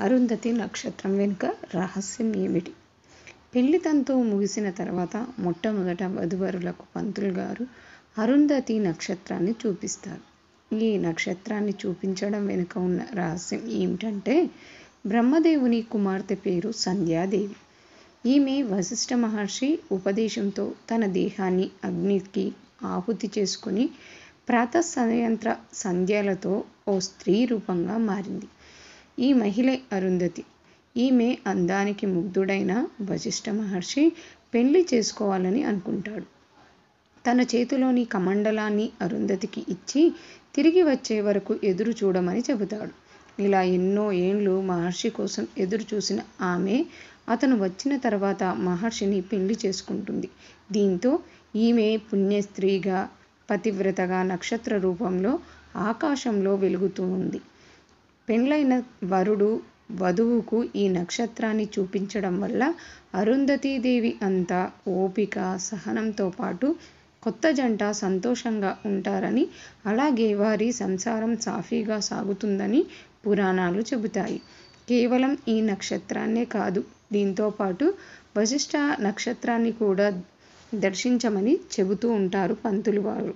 అరుంధతి నక్షత్రం వెనుక రహస్యం ఏమిటి? పెళ్ళి తంతు ముగిసిన తర్వాత మొట్టమొదట వధువరులకు పంతులు గారు అరుంధతి నక్షత్రాన్ని చూపిస్తారు. ఈ నక్షత్రాన్ని చూపించడం వెనుక ఉన్న రహస్యం ఏమిటంటే బ్రహ్మదేవుని కుమార్తె పేరు సంధ్యాదేవి. ఈమె వశిష్ఠ మహర్షి ఉపదేశంతో తన దేహాన్ని అగ్నికి ఆహుతి చేసుకుని ప్రాతఃసాయంత్ర సంధ్యలతో ఓ స్త్రీ రూపంగా మారింది. ఈ మహిళ అరుంధతి. ఈమె అందానికి ముగ్ధుడైన వశిష్ఠ మహర్షి పెళ్ళి చేసుకోవాలని అనుకుంటాడు. తన చేతిలోని కమండలాన్ని అరుంధతికి ఇచ్చి తిరిగి వచ్చే వరకు ఎదురు చూడమని చెబుతాడు. ఇలా ఎన్నో ఏండ్లు మహర్షి కోసం ఎదురు చూసిన ఆమె అతను వచ్చిన తర్వాత మహర్షిని పెళ్ళి చేసుకుంటుంది. దీంతో ఈమె పుణ్యస్త్రీగా పతివ్రతగా నక్షత్ర రూపంలో ఆకాశంలో వెలుగుతూ ఉంది. పెండ్లైన వరుడు వధువుకు ఈ నక్షత్రాన్ని చూపించడం వల్ల అరుంధతీదేవి అంతా ఓపిక సహనంతో పాటు కొత్త జంట సంతోషంగా ఉంటారని అలాగే వారి సంసారం సాఫీగా సాగుతుందని పురాణాలు చెబుతాయి. కేవలం ఈ నక్షత్రాన్నే కాదు దీంతో పాటు వశిష్ఠ నక్షత్రాన్ని కూడా దర్శించమని చెబుతూ ఉంటారు పంతులు వారు.